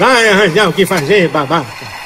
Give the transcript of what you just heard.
Vai arranjar o que fazer, babaca.